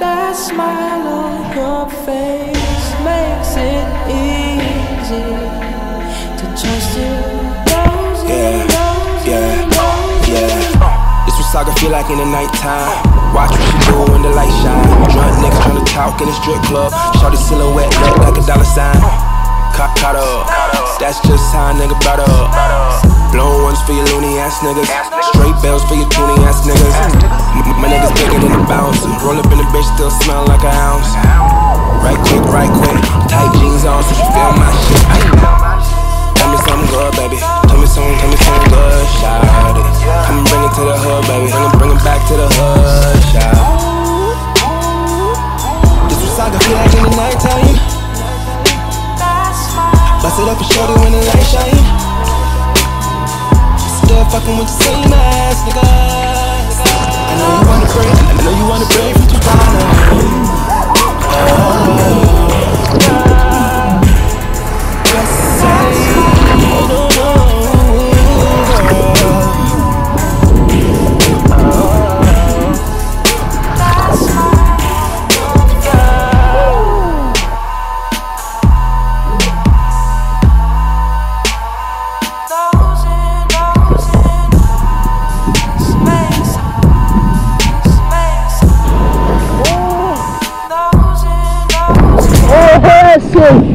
That smile on your face makes it easy to trust you. Yeah, yeah, yeah. This what saga feel like in the nighttime. Watch what she do when the light shine. Drunk niggas tryna talk in the strip club. Shorty silhouette look like a dollar sign. Caught, caught up. That's just how a nigga brought up. Blown ones for your loony ass niggas. Straight bells for your toony ass niggas. M- my niggas bigger than bitch, still smell like a ounce. Right quick, right quick. Tight jeans on, so she feel my shit. Tell me something good, baby. Tell me something, tell me something good, shout it. And bring it to the hood, baby. Gonna bring it back to the hood, shout. This was saga feel like in the nighttime. Bust it up for shorty when the light shine. Still fucking with the same ass nigga. Oh ass